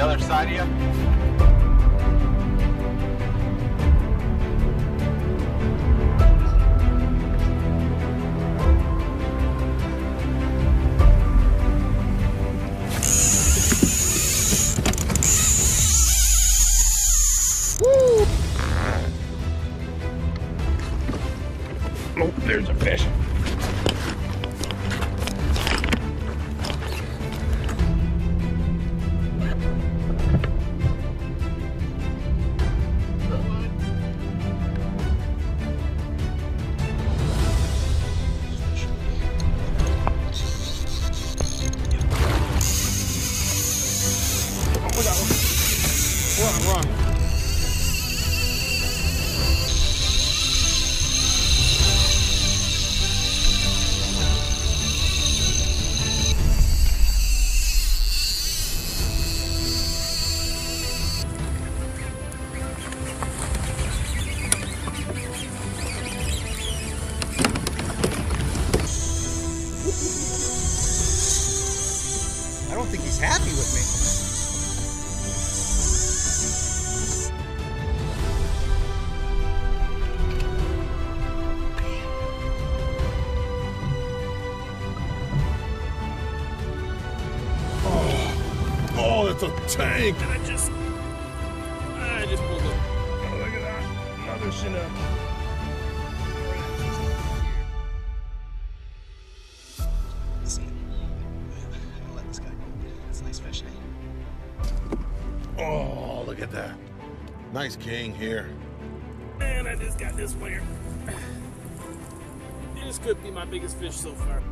other side of you? Oh, there's a fish. I don't think he's happy with me. That's a tank. And I just, I just pulled up. Oh, look at that. Another Chinook. See, I'll let this guy go. It's nice eh? Oh, look at that. Nice king here. And I just got this one here. And this could be my biggest fish so far.